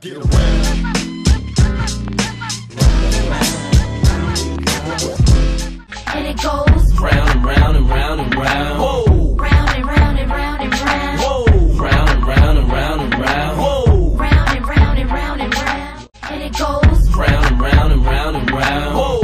Get away. And it goes round and round and round and round. Whoa. Round and round and round and round. Whoa. Round and round and round and round. Whoa. Round and round and round and round. And it goes round and round and round and round. Whoa.